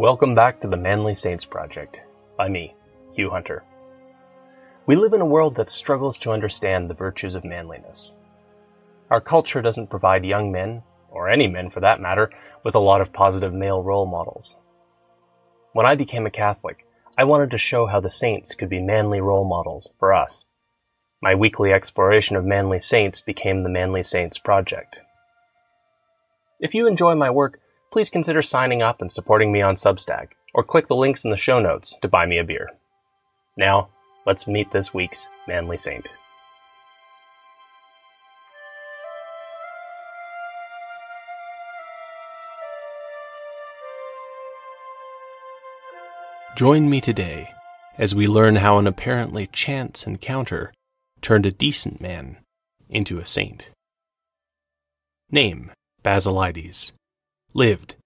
Welcome back to the Manly Saints Project by me, Hugh Hunter. We live in a world that struggles to understand the virtues of manliness. Our culture doesn't provide young men, or any men for that matter, with a lot of positive male role models. When I became a Catholic, I wanted to show how the saints could be manly role models for us. My weekly exploration of manly saints became the Manly Saints Project. If you enjoy my work, please consider signing up and supporting me on Substack, or click the links in the show notes to buy me a beer. Now, let's meet this week's Manly Saint. Join me today as we learn how an apparently chance encounter turned a decent man into a saint. Name Basilides. Lived.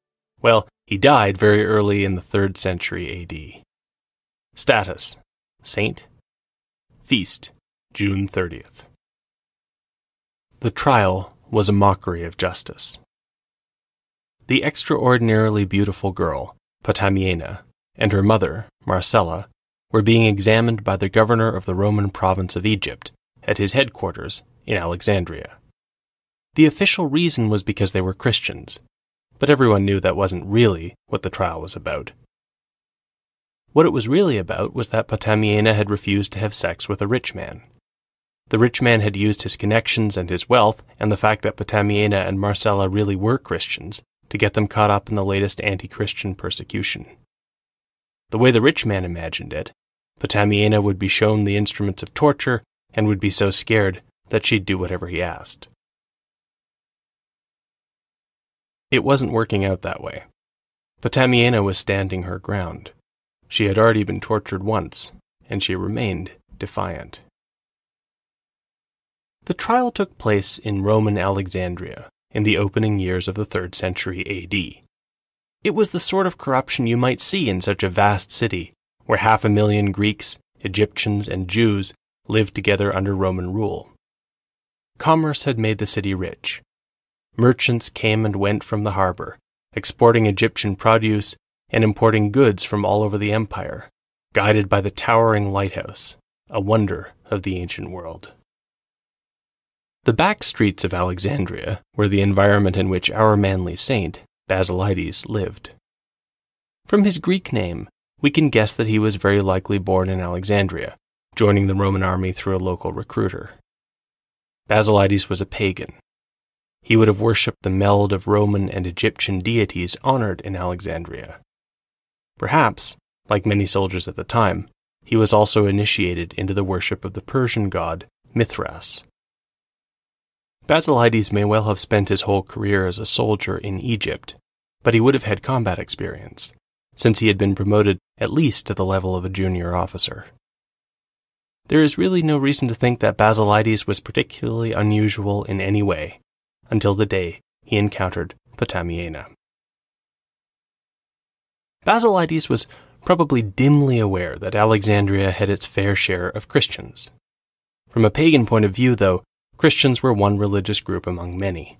Well, he died very early in the 3rd century AD. Status Saint. Feast June 30th. The trial was a mockery of justice. The extraordinarily beautiful girl, Potamiena, and her mother, Marcella, were being examined by the governor of the Roman province of Egypt at his headquarters in Alexandria. The official reason was because they were Christians, but everyone knew that wasn't really what the trial was about. What it was really about was that Potamiena had refused to have sex with a rich man. The rich man had used his connections and his wealth and the fact that Potamiena and Marcella really were Christians to get them caught up in the latest anti Christian persecution. The way the rich man imagined it, Potamiena would be shown the instruments of torture and would be so scared that she'd do whatever he asked. It wasn't working out that way. Potamiena was standing her ground. She had already been tortured once, and she remained defiant. The trial took place in Roman Alexandria in the opening years of the 3rd century AD. It was the sort of corruption you might see in such a vast city, where half a million Greeks, Egyptians, and Jews lived together under Roman rule. Commerce had made the city rich. Merchants came and went from the harbor, exporting Egyptian produce and importing goods from all over the empire, guided by the towering lighthouse, a wonder of the ancient world. The back streets of Alexandria were the environment in which our manly saint, Basilides, lived. From his Greek name, we can guess that he was very likely born in Alexandria, joining the Roman army through a local recruiter. Basilides was a pagan. He would have worshipped the meld of Roman and Egyptian deities honored in Alexandria. Perhaps, like many soldiers at the time, he was also initiated into the worship of the Persian god Mithras. Basilides may well have spent his whole career as a soldier in Egypt, but he would have had combat experience, since he had been promoted at least to the level of a junior officer. There is really no reason to think that Basilides was particularly unusual in any way, until the day he encountered Potamiena. Basilides was probably dimly aware that Alexandria had its fair share of Christians. From a pagan point of view, though, Christians were one religious group among many.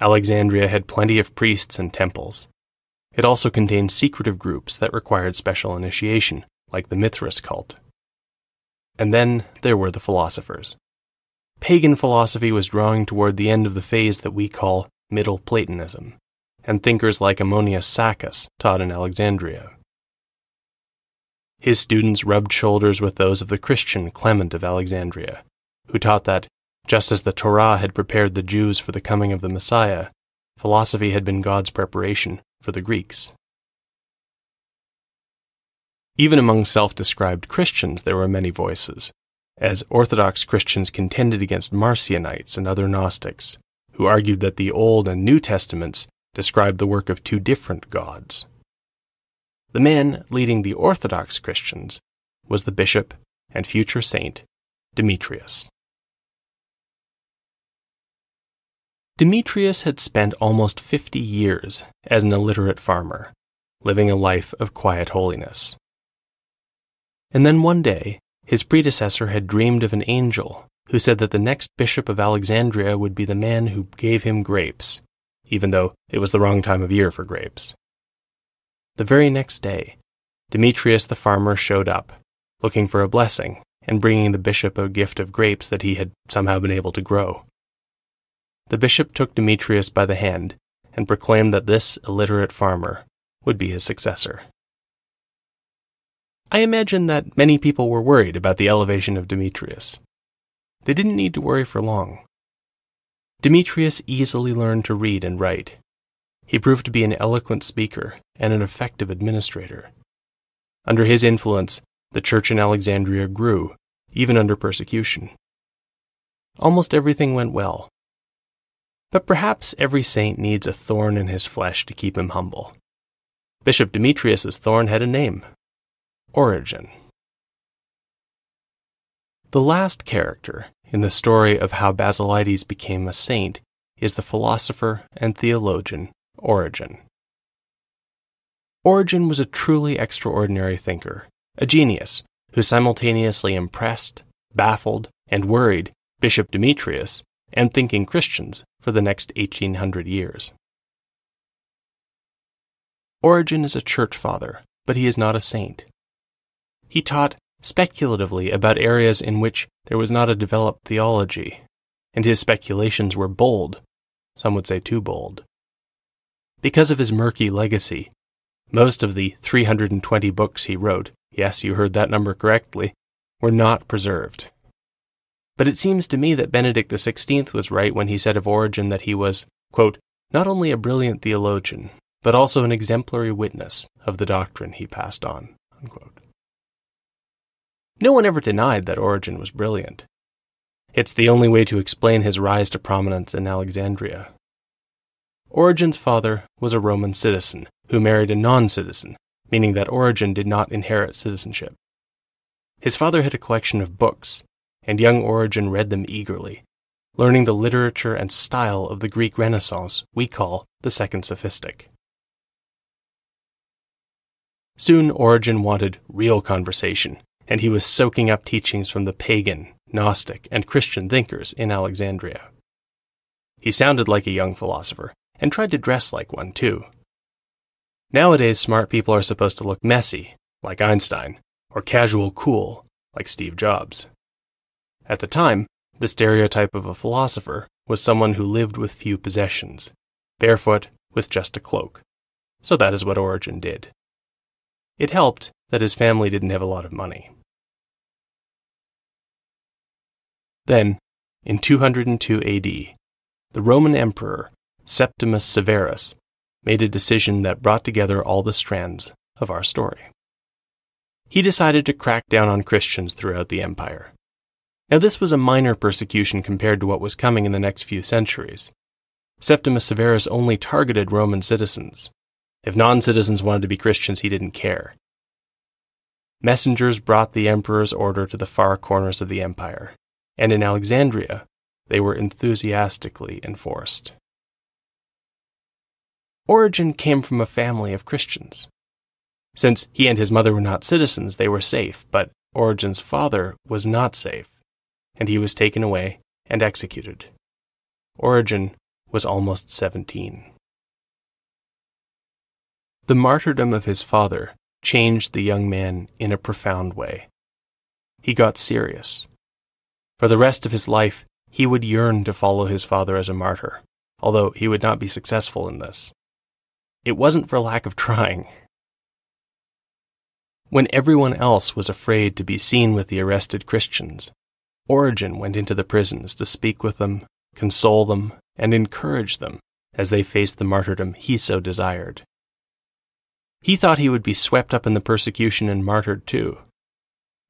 Alexandria had plenty of priests and temples. It also contained secretive groups that required special initiation, like the Mithras cult. And then there were the philosophers. Pagan philosophy was drawing toward the end of the phase that we call Middle Platonism and thinkers like Ammonius Saccas taught in Alexandria. His students rubbed shoulders with those of the Christian Clement of Alexandria, who taught that, just as the Torah had prepared the Jews for the coming of the Messiah, philosophy had been God's preparation for the Greeks. Even among self described Christians, there were many voices, as Orthodox Christians contended against Marcionites and other Gnostics, who argued that the Old and New Testaments described the work of two different gods. The man leading the Orthodox Christians was the bishop and future saint Demetrius. Demetrius had spent almost fifty years as an illiterate farmer, living a life of quiet holiness. And then one day, his predecessor had dreamed of an angel who said that the next bishop of Alexandria would be the man who gave him grapes even though it was the wrong time of year for grapes. The very next day, Demetrius the farmer showed up, looking for a blessing and bringing the bishop a gift of grapes that he had somehow been able to grow. The bishop took Demetrius by the hand and proclaimed that this illiterate farmer would be his successor. I imagine that many people were worried about the elevation of Demetrius. They didn't need to worry for long. Demetrius easily learned to read and write. He proved to be an eloquent speaker and an effective administrator. Under his influence, the church in Alexandria grew, even under persecution. Almost everything went well. But perhaps every saint needs a thorn in his flesh to keep him humble. Bishop Demetrius's thorn had a name Origen. The last character in the story of how Basilides became a saint is the philosopher and theologian Origen. Origen was a truly extraordinary thinker, a genius who simultaneously impressed, baffled, and worried Bishop Demetrius and thinking Christians for the next 1800 years. Origen is a church father, but he is not a saint. He taught speculatively about areas in which there was not a developed theology, and his speculations were bold, some would say too bold. Because of his murky legacy, most of the 320 books he wrote, yes, you heard that number correctly, were not preserved. But it seems to me that Benedict XVI was right when he said of Origen that he was, quote, not only a brilliant theologian, but also an exemplary witness of the doctrine he passed on. Unquote. No one ever denied that Origen was brilliant. It's the only way to explain his rise to prominence in Alexandria. Origen's father was a Roman citizen who married a non citizen, meaning that Origen did not inherit citizenship. His father had a collection of books, and young Origen read them eagerly, learning the literature and style of the Greek Renaissance we call the Second Sophistic. Soon Origen wanted real conversation, and he was soaking up teachings from the pagan, Gnostic, and Christian thinkers in Alexandria. He sounded like a young philosopher, and tried to dress like one too. Nowadays, smart people are supposed to look messy, like Einstein, or casual cool, like Steve Jobs. At the time, the stereotype of a philosopher was someone who lived with few possessions, barefoot with just a cloak. So that is what Origen did. It helped that his family didn't have a lot of money. Then, in 202 AD, the Roman Emperor Septimus Severus made a decision that brought together all the strands of our story. He decided to crack down on Christians throughout the empire. Now, this was a minor persecution compared to what was coming in the next few centuries. Septimus Severus only targeted Roman citizens. If non citizens wanted to be Christians, he didn't care. Messengers brought the emperor's order to the far corners of the empire, and in Alexandria, they were enthusiastically enforced. Origen came from a family of Christians. Since he and his mother were not citizens, they were safe, but Origen's father was not safe, and he was taken away and executed. Origen was almost 17. The martyrdom of his father changed the young man in a profound way. He got serious. For the rest of his life, he would yearn to follow his father as a martyr, although he would not be successful in this. It wasn't for lack of trying. When everyone else was afraid to be seen with the arrested Christians, Origen went into the prisons to speak with them, console them, and encourage them as they faced the martyrdom he so desired. He thought he would be swept up in the persecution and martyred too.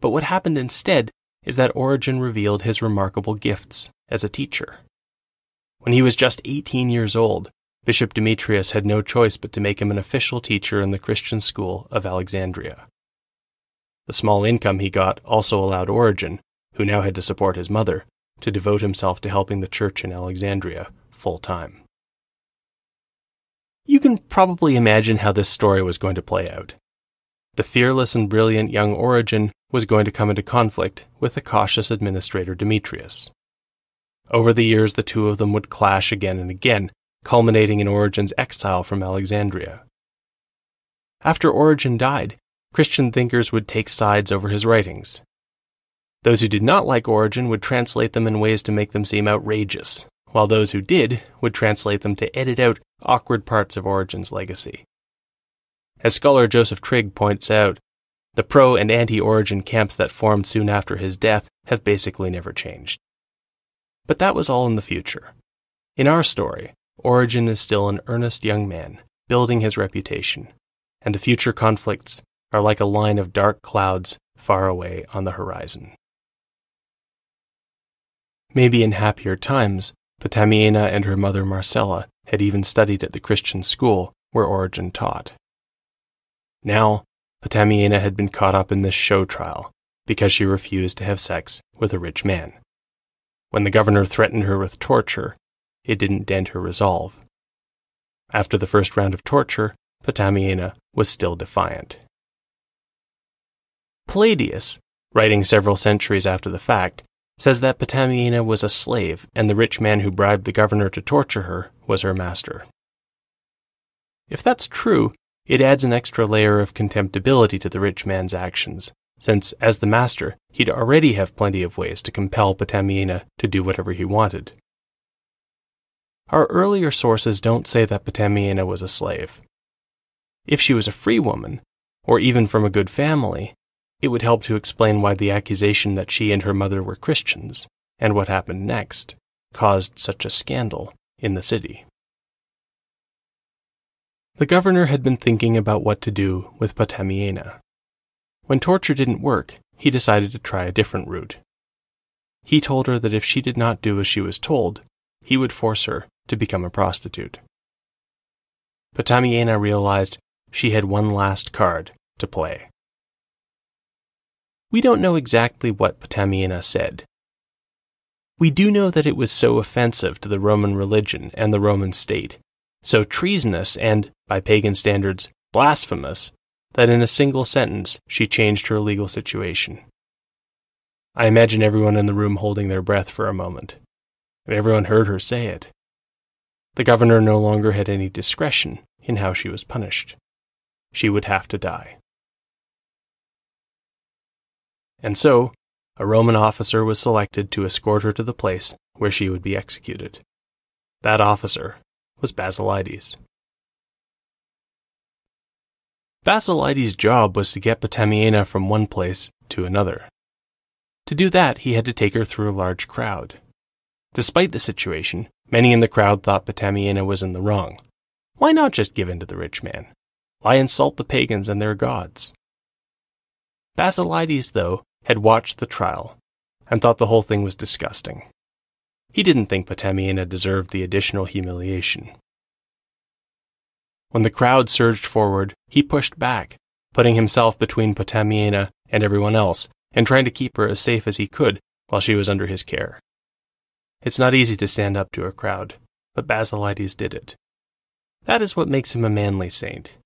But what happened instead is that Origen revealed his remarkable gifts as a teacher. When he was just 18 years old, Bishop Demetrius had no choice but to make him an official teacher in the Christian school of Alexandria. The small income he got also allowed Origen, who now had to support his mother, to devote himself to helping the church in Alexandria full time. You can probably imagine how this story was going to play out. The fearless and brilliant young Origen was going to come into conflict with the cautious administrator Demetrius. Over the years, the two of them would clash again and again, culminating in Origen's exile from Alexandria. After Origen died, Christian thinkers would take sides over his writings. Those who did not like Origen would translate them in ways to make them seem outrageous, while those who did would translate them to edit out awkward parts of Origen's legacy. As scholar Joseph Trigg points out, the pro and anti Origen camps that formed soon after his death have basically never changed. But that was all in the future. In our story, Origen is still an earnest young man, building his reputation, and the future conflicts are like a line of dark clouds far away on the horizon. Maybe in happier times, Potamiena and her mother Marcella had even studied at the Christian school where Origen taught. Now, Potamiena had been caught up in this show trial because she refused to have sex with a rich man. When the governor threatened her with torture, it didn't dent her resolve. After the first round of torture, Potamiena was still defiant. Palladius, writing several centuries after the fact, says that Potamiena was a slave and the rich man who bribed the governor to torture her was her master. If that's true, it adds an extra layer of contemptibility to the rich man's actions, since, as the master, he'd already have plenty of ways to compel Potamiena to do whatever he wanted. Our earlier sources don't say that Potamiena was a slave. If she was a free woman, or even from a good family, it would help to explain why the accusation that she and her mother were Christians, and what happened next, caused such a scandal in the city. The governor had been thinking about what to do with Potamiena. When torture didn't work, he decided to try a different route. He told her that if she did not do as she was told, he would force her to become a prostitute. Potamiena realized she had one last card to play. We don't know exactly what Potamiena said. We do know that it was so offensive to the Roman religion and the Roman state, so treasonous and, by pagan standards, blasphemous, that in a single sentence she changed her legal situation. I imagine everyone in the room holding their breath for a moment. Everyone heard her say it. The governor no longer had any discretion in how she was punished. She would have to die. And so, a Roman officer was selected to escort her to the place where she would be executed. That officer was Basilides. Basilides' job was to get Potamiena from one place to another. To do that, he had to take her through a large crowd. Despite the situation, many in the crowd thought Potamiena was in the wrong. Why not just give in to the rich man? Why insult the pagans and their gods? Basilides, though, had watched the trial and thought the whole thing was disgusting. He didn't think Potamiena deserved the additional humiliation. When the crowd surged forward, he pushed back, putting himself between Potamiena and everyone else and trying to keep her as safe as he could while she was under his care. It's not easy to stand up to a crowd, but Basilides did it. That is what makes him a manly saint.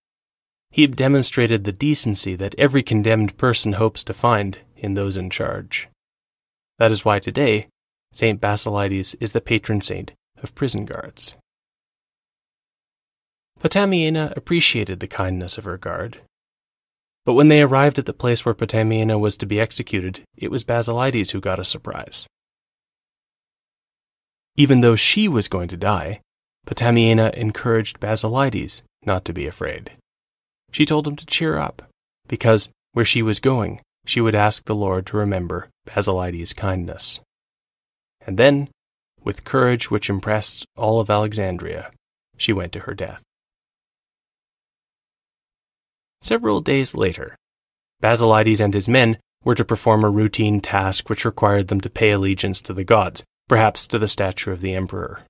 He demonstrated the decency that every condemned person hopes to find in those in charge. That is why today, St. Basilides is the patron saint of prison guards. Potamiena appreciated the kindness of her guard. But when they arrived at the place where Potamiena was to be executed, it was Basilides who got a surprise. Even though she was going to die, Potamiena encouraged Basilides not to be afraid. She told him to cheer up, because where she was going, she would ask the Lord to remember Basilides' kindness. And then, with courage which impressed all of Alexandria, she went to her death. Several days later, Basilides and his men were to perform a routine task which required them to pay allegiance to the gods, perhaps to the statue of the emperor.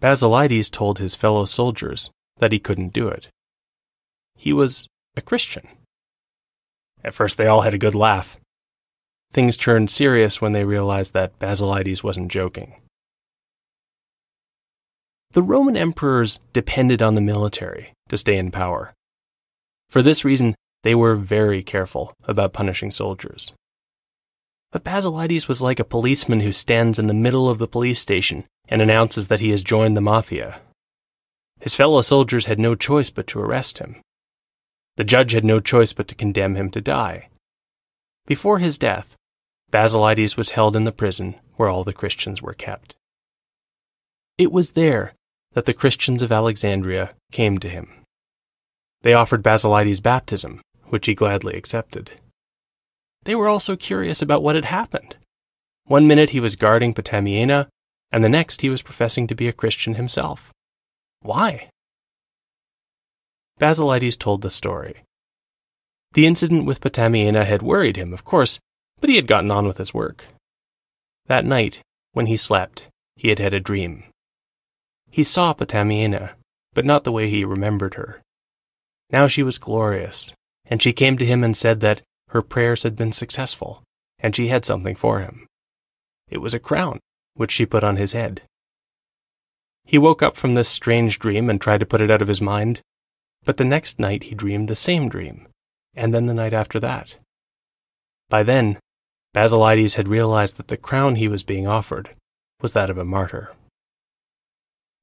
Basilides told his fellow soldiers that he couldn't do it. He was a Christian. At first, they all had a good laugh. Things turned serious when they realized that Basilides wasn't joking. The Roman emperors depended on the military to stay in power. For this reason, they were very careful about punishing soldiers. But Basilides was like a policeman who stands in the middle of the police station and announces that he has joined the mafia. His fellow soldiers had no choice but to arrest him. The judge had no choice but to condemn him to die. Before his death, Basilides was held in the prison where all the Christians were kept. It was there that the Christians of Alexandria came to him. They offered Basilides baptism, which he gladly accepted. They were also curious about what had happened. One minute he was guarding Potamiena, and the next he was professing to be a Christian himself. Why? Basilides told the story. The incident with Potamiena had worried him, of course, but he had gotten on with his work. That night, when he slept, he had had a dream. He saw Potamiena, but not the way he remembered her. Now she was glorious, and she came to him and said that her prayers had been successful, and she had something for him. It was a crown, which she put on his head. He woke up from this strange dream and tried to put it out of his mind, but the next night he dreamed the same dream, and then the night after that. By then, Basilides had realized that the crown he was being offered was that of a martyr.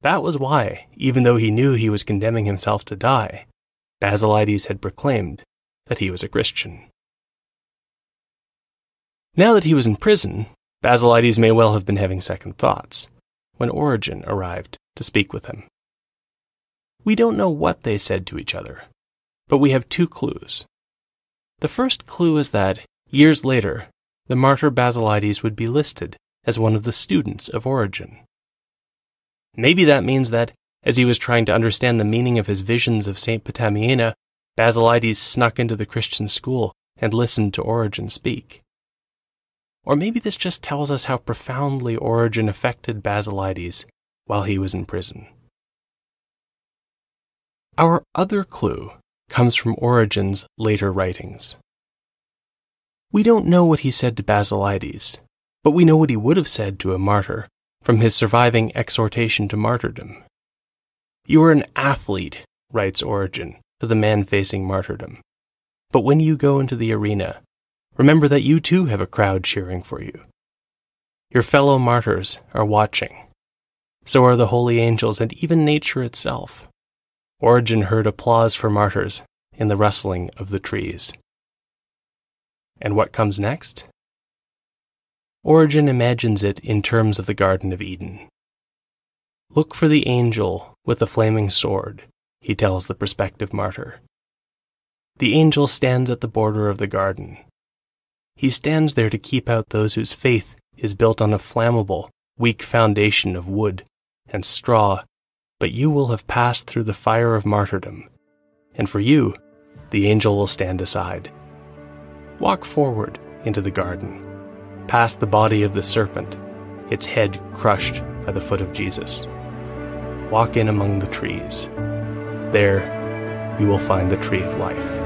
That was why, even though he knew he was condemning himself to die, Basilides had proclaimed that he was a Christian. Now that he was in prison, Basilides may well have been having second thoughts when Origen arrived to speak with him. We don't know what they said to each other, but we have two clues. The first clue is that, years later, the martyr Basilides would be listed as one of the students of Origen. Maybe that means that, as he was trying to understand the meaning of his visions of St. Potamiena, Basilides snuck into the Christian school and listened to Origen speak. Or maybe this just tells us how profoundly Origen affected Basilides while he was in prison. Our other clue comes from Origen's later writings. We don't know what he said to Basilides, but we know what he would have said to a martyr from his surviving exhortation to martyrdom. You are an athlete, writes Origen to the man facing martyrdom. But when you go into the arena, remember that you too have a crowd cheering for you. Your fellow martyrs are watching. So are the holy angels and even nature itself. Origen heard applause for martyrs in the rustling of the trees. And what comes next? Origen imagines it in terms of the Garden of Eden. Look for the angel with the flaming sword, he tells the prospective martyr. The angel stands at the border of the garden. He stands there to keep out those whose faith is built on a flammable, weak foundation of wood and straw, but you will have passed through the fire of martyrdom, and for you, the angel will stand aside. Walk forward into the garden, past the body of the serpent, its head crushed by the foot of Jesus. Walk in among the trees. There, you will find the tree of life.